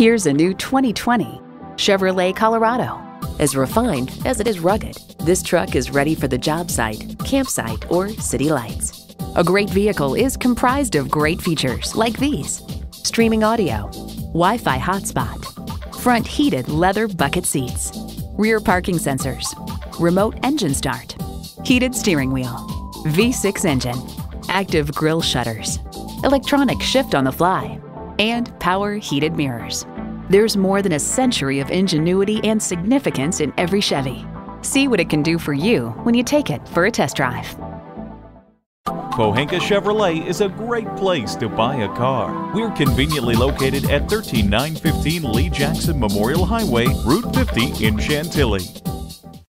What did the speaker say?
Here's a new 2020 Chevrolet Colorado. As refined as it is rugged, this truck is ready for the job site, campsite, or city lights. A great vehicle is comprised of great features like these streaming audio, Wi Fi hotspot, front heated leather bucket seats, rear parking sensors, remote engine start, heated steering wheel, V6 engine, active grille shutters, electronic shift on the fly, and power heated mirrors. There's more than a century of ingenuity and significance in every Chevy. See what it can do for you when you take it for a test drive. Pohanka Chevrolet is a great place to buy a car. We're conveniently located at 13915 Lee Jackson Memorial Highway, Route 50 in Chantilly.